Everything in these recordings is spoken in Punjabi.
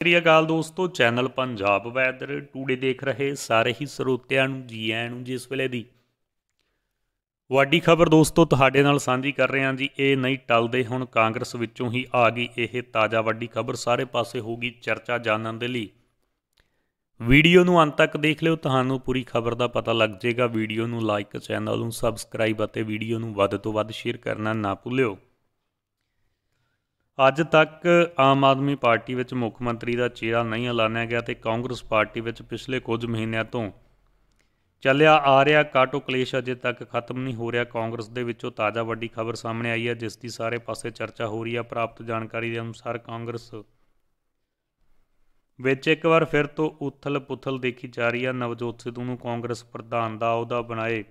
ਸ੍ਰੀ ਅਕਾਲ ਦੋਸਤੋ, ਚੈਨਲ ਪੰਜਾਬ ਵੈਦਰ, ਟੂਡੇ ਦੇਖ ਰਹੇ ਸਾਰੇ ਹੀ ਸਰੋਤਿਆਂ ਨੂੰ ਜੀ ਆਇਆਂ ਨੂੰ ਜਿਸ ਵੇਲੇ ਦੀ ਵੱਡੀ ਖਬਰ ਦੋਸਤੋ ਤੁਹਾਡੇ ਨਾਲ ਸਾਂਝੀ ਕਰ ਰਹੇ ਹਾਂ ਜੀ, ਇਹ ਨਹੀਂ ਟਲਦੇ, ਹੁਣ ਕਾਂਗਰਸ ਵਿੱਚੋਂ ਹੀ ਆ ਗਈ ਇਹ ਤਾਜ਼ਾ ਵੱਡੀ ਖਬਰ, ਸਾਰੇ ਪਾਸੇ ਹੋਗੀ ਚਰਚਾ ਜਾਣਨ ਦੇ ਲਈ। ਵੀਡੀਓ ਨੂੰ ਅੰਤ ਤੱਕ ਦੇਖ ਲਿਓ, ਤੁਹਾਨੂੰ ਪੂਰੀ ਖਬਰ ਦਾ ਪਤਾ ਲੱਗ ਜਾਏਗਾ। ਵੀਡੀਓ ਨੂੰ ਲਾਈਕ, ਚੈਨਲ ਨੂੰ ਸਬਸਕ੍ਰਾਈਬ ਅਤੇ ਵੀਡੀਓ ਨੂੰ ਵੱਧ ਤੋਂ ਵੱਧ ਸ਼ੇਅਰ ਕਰਨਾ ਨਾ ਭੁੱਲਿਓ। ਅੱਜ ਤੱਕ ਆਮ ਆਦਮੀ ਪਾਰਟੀ ਵਿੱਚ ਮੁੱਖ ਮੰਤਰੀ ਦਾ ਚਿਹਰਾ ਨਹੀਂ ਐਲਾਨਿਆ ਗਿਆ ਤੇ ਕਾਂਗਰਸ ਪਾਰਟੀ ਵਿੱਚ ਪਿਛਲੇ ਕੁਝ ਮਹੀਨਿਆਂ ਤੋਂ ਚੱਲਿਆ ਆ ਰਿਹਾ ਕਾਟੋ ਕਲੇਸ਼ ਅਜੇ ਤੱਕ ਖਤਮ ਨਹੀਂ ਹੋ ਰਿਹਾ। ਕਾਂਗਰਸ ਦੇ ਵਿੱਚੋਂ ਤਾਜ਼ਾ ਵੱਡੀ ਖਬਰ ਸਾਹਮਣੇ ਆਈ ਹੈ, ਜਿਸ ਦੀ ਸਾਰੇ ਪਾਸੇ ਚਰਚਾ ਹੋ ਰਹੀ ਹੈ। ਪ੍ਰਾਪਤ ਜਾਣਕਾਰੀ ਦੇ ਅਨੁਸਾਰ ਕਾਂਗਰਸ ਵਿੱਚ ਇੱਕ ਵਾਰ ਫਿਰ ਤੋਂ ਉਥਲ-ਪੁਥਲ ਦੇਖੀ ਜਾ ਰਹੀ ਹੈ। ਨਵਜੋਤ ਸਿੱਧੂ ਨੂੰ ਕਾਂਗਰਸ ਪ੍ਰਧਾਨ ਦਾ ਅਹੁਦਾ ਬਣਾਏ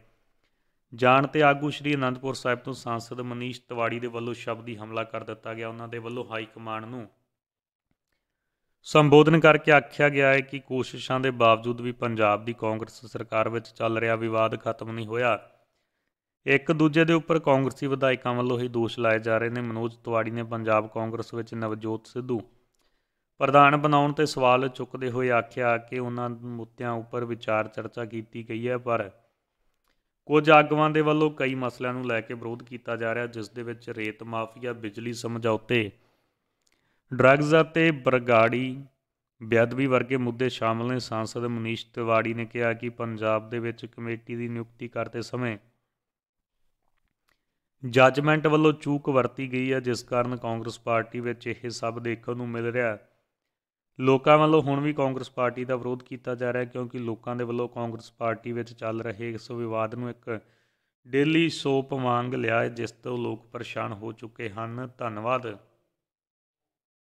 ਜਾਣ ਤੇ ਆਗੂ ਸ਼੍ਰੀ ਅਨੰਦਪੁਰ ਸਾਹਿਬ ਤੋਂ ਸਾਂਸਦ ਮਨੀਸ਼ ਤਿਵਾੜੀ ਦੇ ਵੱਲੋਂ ਸ਼ਬਦੀ ਹਮਲਾ ਕਰ ਦਿੱਤਾ ਗਿਆ। ਉਹਨਾਂ ਦੇ ਵੱਲੋਂ ਹਾਈ ਕਮਾਂਡ ਨੂੰ ਸੰਬੋਧਨ ਕਰਕੇ ਆਖਿਆ ਗਿਆ ਹੈ ਕਿ ਕੋਸ਼ਿਸ਼ਾਂ ਦੇ ਬਾਵਜੂਦ ਵੀ ਪੰਜਾਬ ਦੀ ਕਾਂਗਰਸ ਸਰਕਾਰ ਵਿੱਚ ਚੱਲ ਰਿਹਾ ਵਿਵਾਦ ਖਤਮ ਨਹੀਂ ਹੋਇਆ, ਇੱਕ ਦੂਜੇ ਦੇ ਉੱਪਰ ਕਾਂਗਰਸੀ ਵਿਧਾਇਕਾਂ ਵੱਲੋਂ ਹੀ ਦੋਸ਼ ਲਾਏ ਜਾ ਰਹੇ ਨੇ। ਮਨੋਜ ਤਿਵਾੜੀ ਨੇ ਪੰਜਾਬ ਕਾਂਗਰਸ ਵਿੱਚ ਨਵਜੋਤ ਸਿੱਧੂ ਪ੍ਰਧਾਨ ਬਣਾਉਣ ਤੇ ਸਵਾਲ ਚੁੱਕਦੇ ਹੋਏ ਆਖਿਆ ਕਿ ਉਹਨਾਂ ਮੁੱਦਿਆਂ ਉੱਪਰ ਵਿਚਾਰ ਚਰਚਾ ਕੀਤੀ ਗਈ ਹੈ, ਪਰ ਕੁਝ ਆਗੂਆਂ ਦੇ ਵੱਲੋਂ ਕਈ ਮਸਲਿਆਂ ਨੂੰ ਲੈ ਕੇ ਵਿਰੋਧ ਕੀਤਾ ਜਾ ਰਿਹਾ, ਜਿਸ ਦੇ ਵਿੱਚ ਰੇਤ ਮਾਫੀਆ, ਬਿਜਲੀ ਸਮਝੌਤੇ, ਡਰੱਗਜ਼ ਅਤੇ ਬਰਗਾੜੀ ਬੇਅਦਬੀ ਵਰਗੇ ਮੁੱਦੇ ਸ਼ਾਮਲ ਨੇ। ਸਾਂਸਦ ਮਨੀਸ਼ ਤਿਵਾੜੀ ਨੇ ਕਿਹਾ ਕਿ ਪੰਜਾਬ ਦੇ ਵਿੱਚ ਕਮੇਟੀ ਦੀ ਨਿਯੁਕਤੀ ਕਰਦੇ ਸਮੇਂ ਜੱਜਮੈਂਟ ਵੱਲੋਂ ਚੂਕ ਵਰਤੀ ਗਈ ਹੈ, ਜਿਸ ਕਾਰਨ ਕਾਂਗਰਸ ਪਾਰਟੀ ਵਿੱਚ ਇਹ ਸਭ ਦੇਖਣ ਨੂੰ ਮਿਲ ਰਿਹਾ। ਹੈ ਲੋਕਾਂ ਵੱਲੋਂ ਹੁਣ ਵੀ ਕਾਂਗਰਸ ਪਾਰਟੀ ਦਾ ਵਿਰੋਧ ਕੀਤਾ ਜਾ ਰਿਹਾ ਹੈ ਕਿਉਂਕਿ ਲੋਕਾਂ ਦੇ ਵੱਲੋਂ ਕਾਂਗਰਸ ਪਾਰਟੀ ਵਿੱਚ ਚੱਲ ਰਹੇ ਇਸ ਵਿਵਾਦ ਨੂੰ ਇੱਕ ਡੇਲੀ ਸੋਪ ਵਾਂਗ ਲਿਆ ਜਿਸ ਤੋਂ ਲੋਕ ਪਰੇਸ਼ਾਨ ਹੋ ਚੁੱਕੇ ਹਨ। ਧੰਨਵਾਦ।